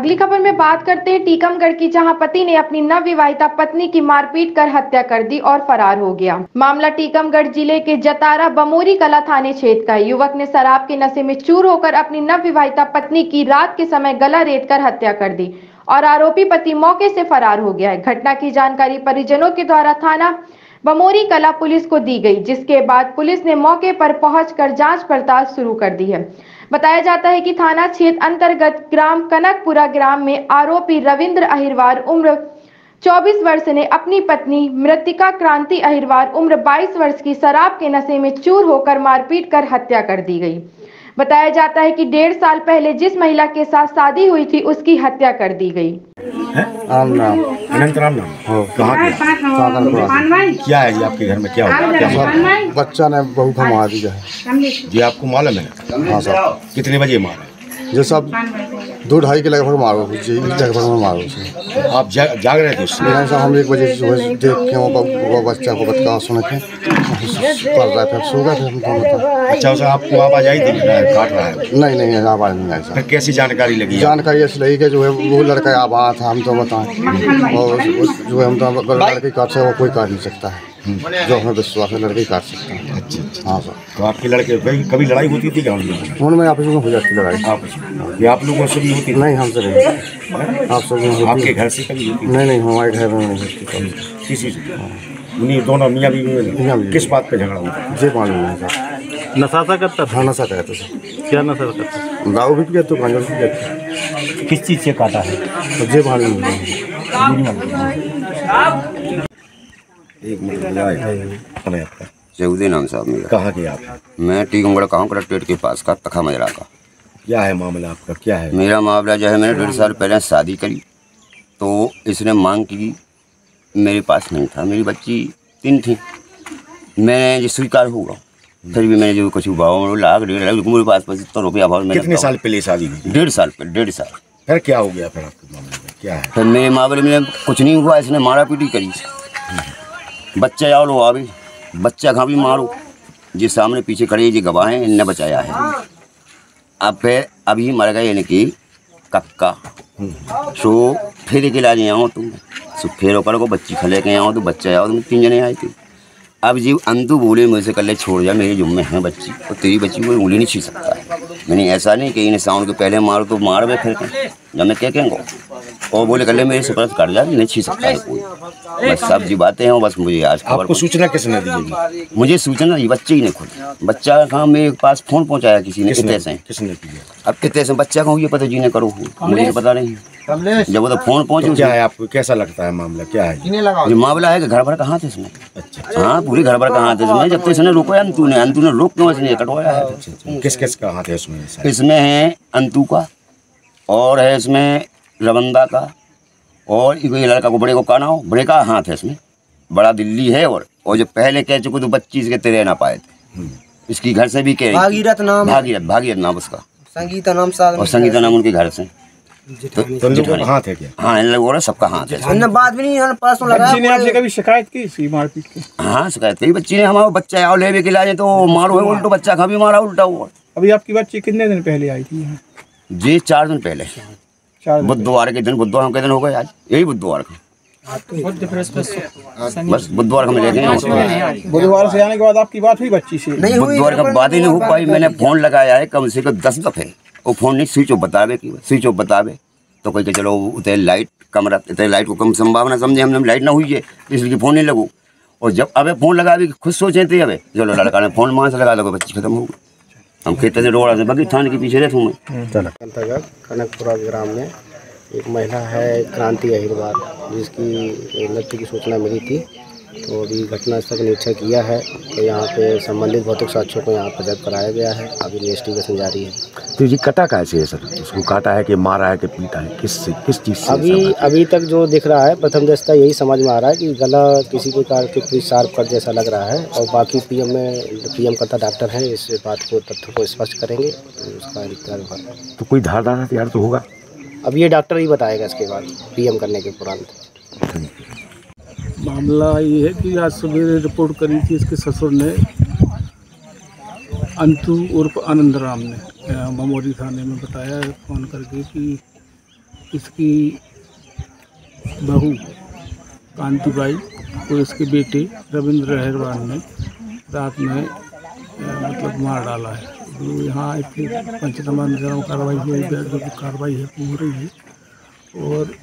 अगली खबर में बात करते हैं टीकमगढ़ की, जहाँ पति ने अपनी नवविवाहिता पत्नी की मारपीट कर हत्या कर दी और फरार हो गया। मामला टीकमगढ़ ज़िले के जतारा बमोरी कला थाने क्षेत्र का युवक ने शराब के नशे में चूर होकर अपनी नवविवाहिता पत्नी की रात के समय गला रेत कर हत्या कर दी और आरोपी पति मौके से फरार हो गया है। घटना की जानकारी परिजनों के द्वारा थाना बमोरी कला पुलिस को दी गई, जिसके बाद पुलिस ने मौके पर पहुंचकर जाँच पड़ताल शुरू कर दी है। बताया जाता है कि थाना क्षेत्र अंतर्गत ग्राम कनकपुरा ग्राम में आरोपी रविंद्र अहिरवार उम्र 24 वर्ष ने अपनी पत्नी मृतिका क्रांति अहिरवार उम्र 22 वर्ष की शराब के नशे में चूर होकर मारपीट कर हत्या कर दी गई। बताया जाता है कि डेढ़ साल पहले जिस महिला के साथ शादी हुई थी उसकी हत्या कर दी गई। राम अनंत राम हो क्या है ये आपके घर में? क्या हुआ? बच्चा ने बहू को मार दिया है। जी आपको मालूम है? हाँ सर कितने बजे मारा? जो सब दो ढाई के लगभग मारो जी लगभग में मारो उसे आप जा, जाग रहे थे नहीं साहब हम एक बजे सुबह देख के वो बच्चा को बतका सुन के पढ़ रहा था सो गए थे हम दोनों। अच्छा उसे आपको आवाज़ आई कि काट रहा है? नहीं नहीं आवाज़ नहीं आई सर। कैसी जानकारी लगी? जानकारी ऐसी लगी कि जो है वो लड़का आया था हम तो बताएँ। और जो है हम तो लड़की काट से वो कोई काट नहीं सकता है। जो हमें विश्वास है लड़की काट सकते हैं। अच्छा अच्छा। हाँ सर। तो आपके लड़के कभी कभी लड़ाई होती थी क्या? उनमें आपस में हो जाती लड़ाई। आप ये आप लोगों से भी होती नहीं हमसे नहीं आपसे नहीं होती। आपके घर से कभी होती नहीं नहीं हमारे घर में नहीं होती कभी। किसी से? उन्हीं दोनों मियाँ बीवी मियाँ किस बात पे झगड़ा होता ये मालूम नहीं सर नशाता करता था? हाँ नशा कहते सर क्या नशा करता दाऊ भी पिया तो गांजा भी पिया। किस चीज़ से काटा है? तो ये मालूम नहीं। एक मिनट आपका नाम साहब मेरा कहाँ के आप? मैं टीकमगढ़ का हूँ कलेक्ट्रेट के पास का तखा मजरा का। क्या है मामला आपका? क्या है? मेरा मामला जो है मैंने डेढ़ साल पहले शादी करी तो इसने मांग की मेरे पास नहीं था। मेरी बच्ची तीन थी। मैंने जो स्वीकार हुआ। फिर भी मैंने जो कुछ भाव लाख डेढ़ लाख मेरे पास पचहत्तर रुपया भाव मैंने कितने साल पहले शादी हुई? डेढ़ साल पहले डेढ़ साल। फिर क्या हो गया फिर आपके मामले में? क्या है? फिर मेरे मामले में कुछ नहीं हुआ इसने मारा पीटी करी। बच्चा आओ लो अभी बच्चा कहाँ भी मारो। जी सामने पीछे खड़े ये गवाह हैं, इनने बचाया है। अब फिर अभी मर गए इनकी कक्का। सो फिर के लाने आओ तुम। सो फिर ओकर को बच्ची खले के आओ तो बच्चा आओ तुम तीन जने आए थे। अब जी अंधु बोले, मुझसे कल छोड़ जा, मेरे जुम्मे हैं बच्ची। और तेरी बच्ची को उंगली नहीं छीन सकता। मैंने ऐसा नहीं कि इन्हें साउंड के पहले मारो तो मार में फिर जब मैं क्या कहेंगे? और बोले कल मेरे सुप्रत कर जा नहीं छीन सकता है कोई। बस सब जी बातें हैं बस मुझे आज खबर आपको सूचना किसने दी है मुझे सूचना दी बच्चे ही ने खुद। बच्चा कहाँ मेरे पास फ़ोन पहुँचाया किसी ने कितने से? किसने अब कितने से बच्चा कहूँ ये पता जी ने करो। मुझे तो पता नहीं। जब वो तो फ़ोन तो क्या है आपको कैसा लगता है मामला क्या है? ये मामला है कि घर भर कहाँ थे इसमें? अच्छा। हाँ पूरी घर भर कहाँ थे इसमें। जब तो इसने रोका अंतु ने अंतु ने रोक क्यों इसने कटवाया है। किस किस का हाथ है उसमें ऐसा? इसमें है अंतु का और है इसमें रवंदा का और ये लड़का को बड़े को काना हो बड़े का हाथ है इसमें? बड़ा दिल्ली है और और जो पहले कह चुके तो बच्ची इसके तेरे ना पाए थे। इसकी घर से भी कह भागीरथ नाम भागीरथ भागीरथ नाम उसका। संगीता नाम साथ और संगीता नाम उनके घर से। तो हाथ है क्या? हाँ इन लोगों का सबका हाथ है। बात भी नहीं बच्ची ने आपसे कभी शिकायत की इसी मारपीट की? हाँ शिकायत कई बच्ची ने हमारा बच्चा आओ ले के लाए तो मारो है उल्टो बच्चा खा भी मारा उल्टा हुआ। अभी आपकी बच्ची कितने दिन पहले आई थी जी चार दिन पहले। बुधवार के दिन बुधवार के दिन हो गए आज। यही बुधवार का। बस बुधवार का मैं लेके बुधवार से आने के बाद आपकी बात हुई बच्ची से। नहीं बुधवार का बात ही नहीं हो पाई। मैंने फ़ोन लगाया है कम से कम दस दफे। वो फ़ोन नहीं स्विच ऑफ़ बतावे की स्विच ऑफ़ बतावे। तो कोई के चलो उतरे लाइट कमरा इतने लाइट को कम संभावना समझे हमने लाइट ना हुई है इसलिए फ़ोन नहीं लगू। और जब अबे फ़ोन लगा भी खुद सोचे थे अबे। चलो लड़का ने फ़ोन वहाँ से लगा दो बच्ची खत्म हो गई। हम खेतों से रोड़ा से बाकी थाने के पीछे रहता हूँ मैं। अंतर्गत कनकपुरा ग्राम में एक महिला है क्रांति अहिरवार जिसकी मृत्यु की सूचना मिली थी। तो अभी घटनास्थल का निरीक्षण किया है तो यहाँ पे संबंधित भौतिक साक्ष्यों को यहाँ पर जब्त कराया गया है। अभी इन्वेस्टिगेशन जारी है। तो ये कटा कैसे है सर? उसको काटा है कि मारा है कि पीटा है? किस से किस चीज़ से अभी अभी तक जो दिख रहा है प्रथम दृष्टा यही समझ में आ रहा है कि गला किसी प्रकार के कोई शार्प कट जैसा लग रहा है और बाकी पीएम में पीएम करता डॉक्टर हैं इस बात को तथ्य को स्पष्ट करेंगे तो उसका होगा। तो कोई धारदार हथियार तो होगा? अब ये डॉक्टर ही बताएगा इसके बाद पीएम करने के उपरांत। मामला ये है कि आज सवेरे रिपोर्ट करी थी इसके ससुर ने, अंतु उर्फ़ आनंद राम ने। ममोरी थाने में बताया फ़ोन करके कि इसकी बहू कांतिबाई और इसके बेटे रविंद्र रहरवान ने रात में मतलब मार डाला है। तो यहाँ पंचनामा निगरान कार्रवाई हुई है जो कार्रवाई है हो रही है। और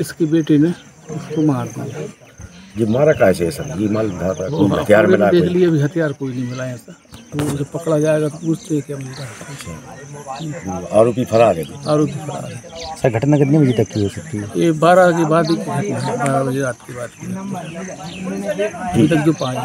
इसके बेटे ने उसको मार दिया। ये मारा कैसे है सर? ये माल हथियार मिला देख कोई? लिए अभी हथियार कोई नहीं मिला ऐसा वो जब पकड़ा जाएगा तो पूछते हैं क्या मिलता है। आरोपी फरार है? आरोपी फरार है। सर घटना कितने बजे तक की हो सकती है? ये बारह के बाद ही घटना बारह बजे रात की बात की अभी तक जो पाए।